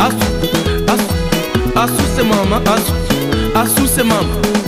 asu asu asu se mama asu asu se mama